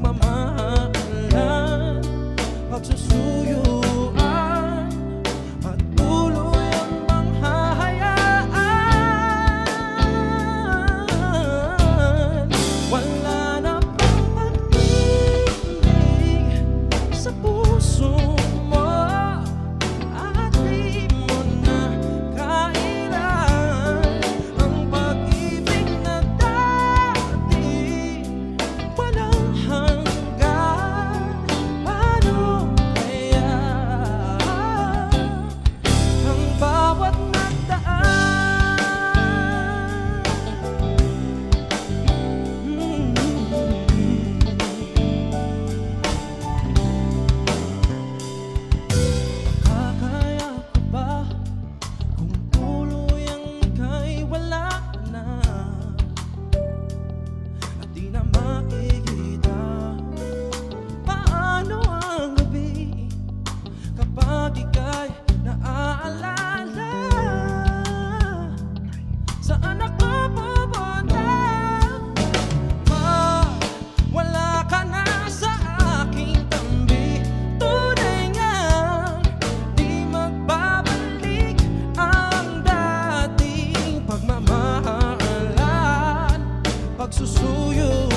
my mind. pagsusuyo